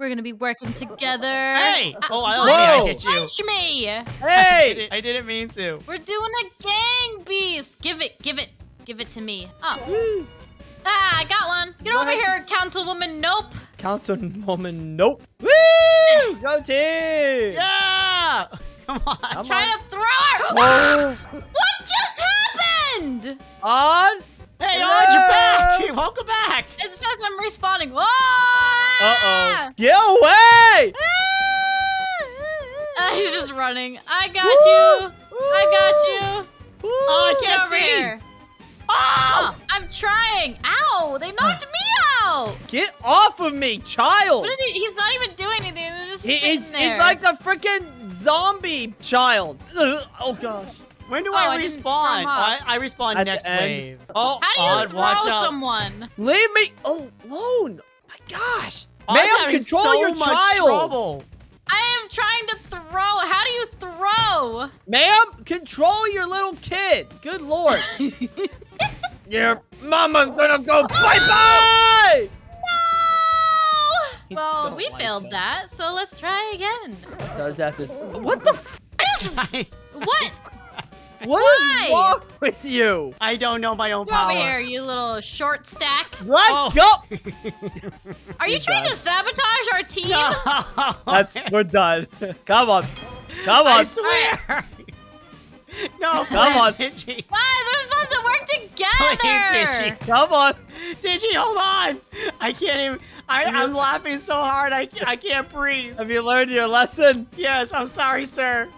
We're gonna be working together. Hey! Oh, I Whoa. almost hit you. Punch me! I, Hey! didn't, I didn't mean to. We're doing a gang beast. Give it, give it, give it to me. Oh. Ah, I got one. Get Go over here, Councilwoman. Nope. Councilwoman, nope. Woo! Go team! Yeah! Come on. Come Trying on. to throw her. Whoa. What just happened? On! Hey, on your back! Welcome back! I'm respawning. Whoa! Uh-oh. Get away! Uh, he's just running. I got you. I got you. Oh, I can't Get over see! here. Oh! Oh, I'm trying. Ow! They knocked me out. Get off of me, child! What is he? He's not even doing anything. He's just He, sitting he's, there. he's like a freaking zombie child. Ugh, oh gosh. When do Oh, I I respawn? throw 'em up. I, I respawn At next wave. Oh, How do you Odd, throw watch out. someone? Leave me alone. My gosh. Odd's Ma'am, having control so your much child. trouble. I am trying to throw. How do you throw? Ma'am, control your little kid. Good lord. your mama's gonna go bye-bye! No! Well, don't we like failed that. that, so let's try again. Does that this? What the? F What? what Why? is wrong with you? I don't know my own Come power. over here, you little short stack. Let's Oh. go. Are you You're trying done. to sabotage our team? No. That's we're done. Come on. Come on. I swear. no, Come on. Digi. Guys, we're supposed to work Please, together. Digi. Come on. Digi, hold on. I can't even. I, I'm laughing so hard I, I can't breathe. Have you learned your lesson? Yes, I'm sorry, sir.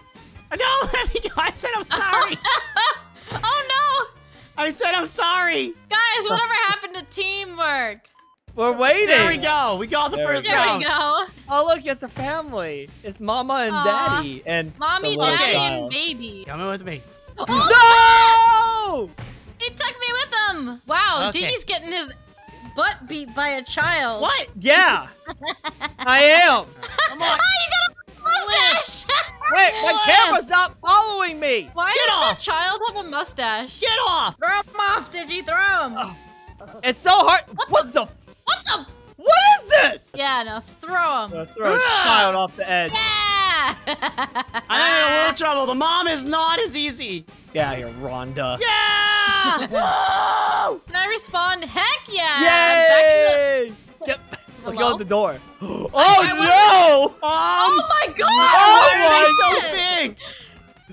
No, let me go. I said I'm sorry. oh no! I said I'm sorry. guys, whatever happened to teamwork? We're waiting. There we go. We got the There we first There round. we go. Oh look, it's a family. It's mama and Aw. daddy and Mommy, daddy, child. and baby. Come Coming with me. Oh, No! he took me with him. Wow, Okay. Digi's getting his butt beat by a child. What? Yeah, I am. Come on. Oh, you got a mustache. Wait, my camera's not following me. Why Get does off. the child have a mustache? Get off. Throw him off, Digi. Throw him. Oh. It's so hard. What the? What the? What is this? Yeah, no, throw him. Uh, throw a child off the edge. Yeah. I'm in a little trouble. The mom is not as easy. Yeah, out of here, Rhonda. Yeah! Whoa! Can I respawn? Heck yeah. I'm back in the- Yay! Yep. Look out the door. Oh I no! Um, Oh my god! Oh, why Oh are they my so God. big?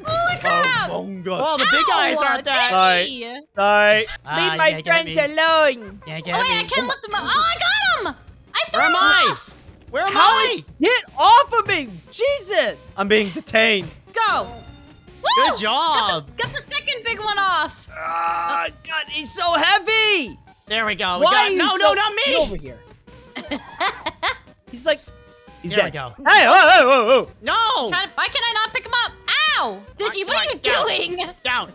Holy crap! Oh, my God. Well, the big guys Ow, aren't that. Digi. Sorry. Ah, Leave my yeah, get friends me. alone. Yeah, get Oh wait, me. I can't lift him up. Oh, I got him! I threw Where am him I? off. Where am How I? is- Get off of me! Jesus! I'm being detained. Go. Woo! Good job. Get the second big one off. Ah, God, he's so heavy. There we go. We Why got, are you no, so- no, not Get me. over here. He's There dead. we go. Hey, whoa, whoa, whoa, whoa. No. Trying to, why can I not pick him up? Ow! Digi, Come what are you down. doing? Down.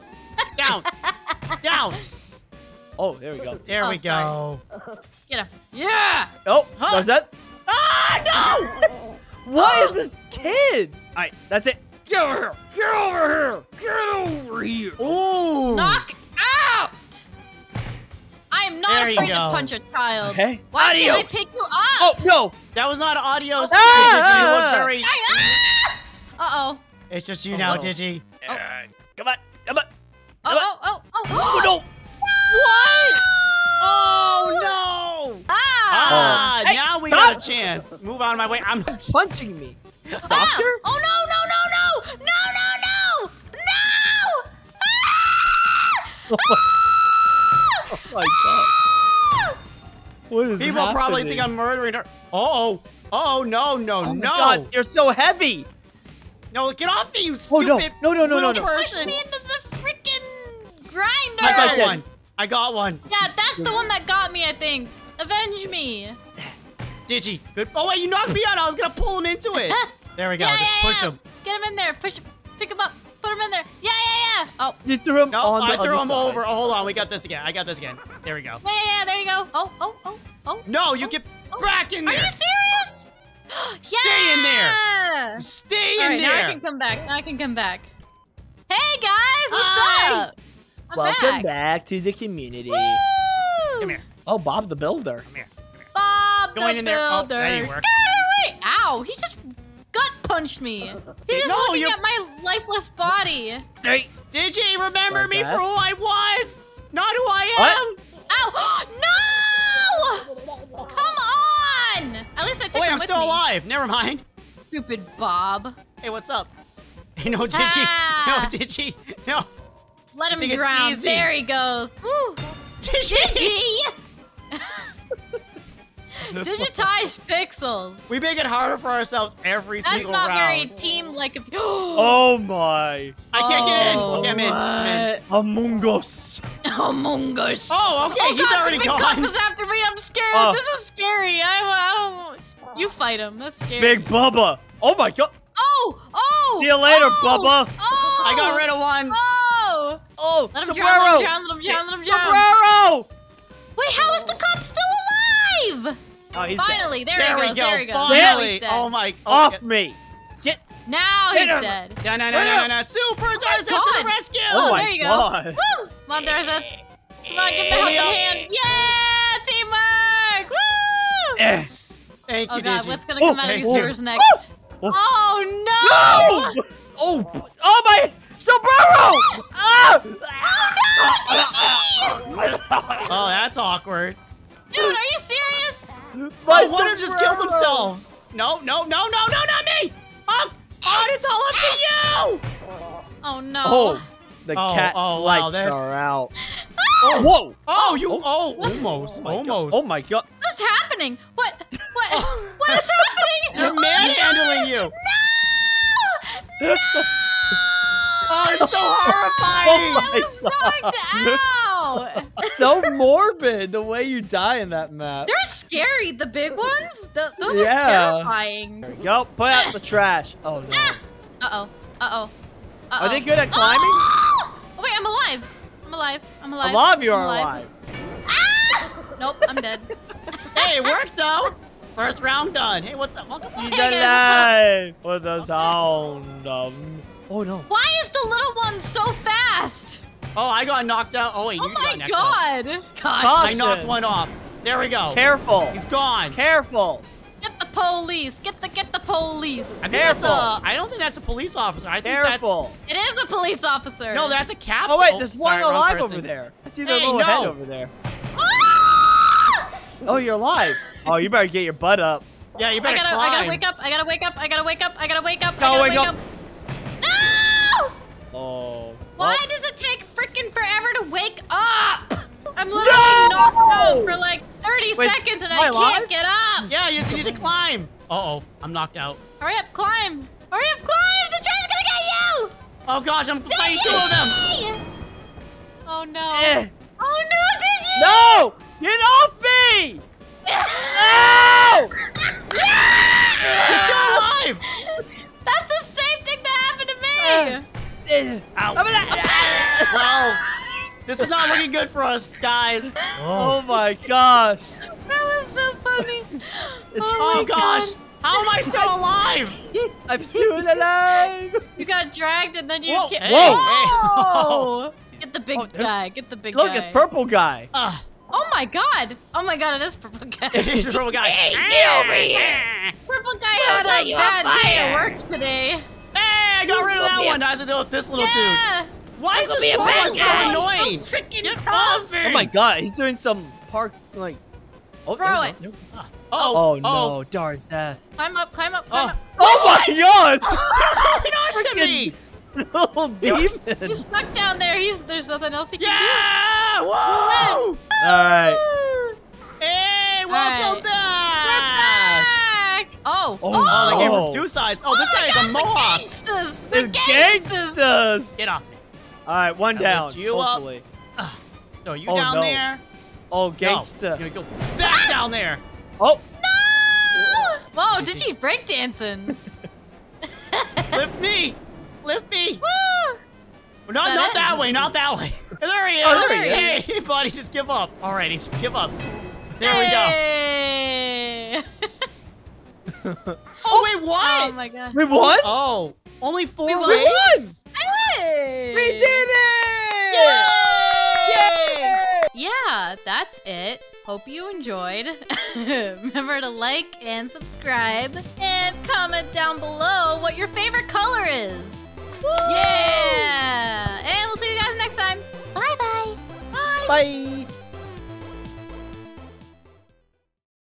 Down. Down. Oh, there we go. There Oh, we sorry. go. Get him. Yeah! Oh, Huh? was that? Ah, no. What is this kid? All right, that's it. Get over here. Get over here. Get over here. Ooh. Knock out! I am not There you afraid to punch a child. Okay. Why can't I pick you up? Oh, no. That was not audio. Ah, Digi, you ah, look very. Uh oh. It's just you Oh, now, no. Digi. Uh, come on. Come on. Oh, oh, oh, oh. Oh, no. What? Oh no! Ah! Ah, Oh. Hey, now we stop. got a chance. Move out of my way. I'm. Punching me. Ah! Doctor? Oh no, no, no, no! No, no, no! No! Ah! Oh, my God. What is People probably think I'm murdering her. Oh, oh no, no, Oh, my no, God, you're so heavy. no! Get off me, you oh, stupid Oh, no. No, no, no, no, no. Push person! me into the freaking grinder! I got one. I got one. Yeah, that's the one that got me, I think. Avenge me. Digi, good. Oh wait, you knocked me out. I was gonna pull him into it. There we go. Yeah, Just yeah, push yeah. him. Get him in there. Push him. Pick him up. Put him in there. Yeah, yeah, yeah. Oh, You threw him No, on the I threw other him side. over. Oh, hold on. We got this again. I got this again. There we go. yeah, yeah, yeah. There you go. Oh, oh, oh, oh. No, you Oh, get oh. back in Are there. you serious? Stay in there. Stay All in right, now I can come back. Now I can come back. Hey guys, what's Hi. up? I'm Welcome back. back. to the community. Woo! Come here. Oh, Bob the Builder. Come here. Come here. Bob Going the in there. Oh, builder. that didn't work. Wait, Ow! He just gut punched me. He's just No, looking you're- at my lifeless body. Hey, Did you remember me that? for who I was? Not who I am? What? Ow! No! Come on! At least I took Wait, I'm still me. alive. Never mind. Stupid Bob. Hey, what's up? Hey, no, Digi. Ah. No, Digi. No. Let him drown. There he goes. Woo! Digi. Digi! Digitize pixels. We make it harder for ourselves every That's single round. That's not very team like. oh my. I can't get in. Okay, I'm in. I'm in. Among Us. Among Us. Oh, okay. Oh he's God, already the big gone. cop is after me. I'm scared. Oh. This is scary. I, I don't. You fight him. That's scary. Big Bubba. Oh my god. Oh, oh. See you later, oh, Bubba. Oh. I got rid of one. Oh. Oh, Let him sombrero. drown. Let him drown. Let him drown. Let him drown. Sombrero. Wait, how is the cop still alive? Oh, he's dead. Finally, there, There he we goes. go. There he goes. Finally. Now he's dead. Oh my. Off Okay. me. Get. Now Hit he's him. dead. No, no, no, no, no, no. Super Tarzan to the rescue. Oh, Oh my there you go. God. Woo! Come on, Tarzan. Come on, give me a helping hand. Yeah, teamwork. Woo! Eh. Thank you, Oh God, Digi. what's gonna come Oh, out of these oh, doors next? oh. Oh no! No! Oh, oh my sombrero! Ah! Oh, that's awkward. Dude, are you serious? My oh, one of them just killed themselves. No, no, no, no, no, not me. Oh, oh, it's all up to you. Oh no. Oh, the Oh, cat's oh, wow, lights that's- are out. Ah! Whoa! Oh, you. Oh, almost, my God. almost. Oh my god! What's happening? What? What? what is happening? They're Oh manhandling you. No! no. Oh, it's so horrifying. Oh I was knocked out. so morbid the way you die in that map. They're scary. The big ones. Th- those Yeah. are terrifying. Yo, put out the trash. Oh no. Ah! Uh oh. Uh oh. Uh oh. Are they good at climbing? Oh! wait, I'm alive. I'm alive. I'm alive. A lot of you I'm are alive. Ah! Nope, I'm dead. Hey, it worked though. First round done. Hey, what's up? Welcome. He's Hey, guys, alive with the sound of. Oh no. Why is the little one so fast? Oh, I got knocked out. Oh wait, Oh you got knocked out. Oh my god. Gosh. Gosh. I knocked one off. There we go. Careful. He's gone. Careful. Get the police. Get the get the police. I think that's Careful. a. I don't think that's a police officer. I think that's Careful. It is a police officer. No, that's a captain. Oh wait, there's sorry, one wrong alive over there. I see the Hey, little no. head over there. Ah! Oh, you're alive. oh, you better get your butt up. Yeah, you better I better gotta, climb. I gotta wake up. I gotta wake up. I gotta wake up. I gotta wake up. I gotta wake wake up. up. No! Oh. Why Well, does it take freaking forever to wake up? I'm literally No! knocked out for like 30 Wait, seconds and I I can't get up. Yeah, you just need to climb. Uh oh, I'm knocked out. Hurry up, climb. Hurry up, climb. The train's gonna get you. Oh gosh, I'm fighting two of them. Oh no. Eh. Oh no, did you? No! Get off me! No! He's still alive. That's the same thing that happened to me. Eh. Ow. Well, this is not looking good for us, guys. Oh my gosh. that was so funny. It's- Oh my gosh, God. how am I still alive? I'm still alive. You got dragged and then you. Whoa, ki- hey, Whoa. Whoa. Get the big Oh, guy. Get the big Look, guy. Look, it's purple guy. Uh, Oh my god. Oh my god, it is purple guy. it is a purple guy. Hey, get over here. Purple guy had a you bad day fire. at work today. Hey, I got rid of that one. I have to deal with this little dude. Why is gonna the be short one so annoying? So freaking Get tough. Oh my god, he's doing some park like. Oh, Throw there we it. go. Oh, Oh, oh, no, Darzeth. Climb up, climb up, climb Oh. up. Oh my god! Who's holding on to me? Little He's demon. stuck down there. He's there's nothing else he can Yeah! do. Whoa! Alright. Ah! Hey, welcome Alright. back! Back. Oh. Oh, Oh, they came Oh. from two sides. Oh, this my guy is a mohawk. The gangsters. The, The gangsters. gangsters! Get off me. Alright, one I down. lift you up. hopefully. No, you Oh, down no. there. Oh, No, gangster. you're gonna go back ah! down there. Oh, No! Whoa, did she break dancing? Lift me. Lift me. Woo! Not, that not it? that way. Not that way. Oh, there he is. Oh, there he hey, hey, buddy, just give up. Alrighty, just give up. There we go. Hey. Oh wait, oh what? Oh my god. we won? Oh, only four We won? waves? Hey. We did it! Yay! Yeah, that's it. Hope you enjoyed. Remember to like and subscribe and comment down below what your favorite color is. Yeah! And we'll see you guys next time. Bye Bye bye. Bye.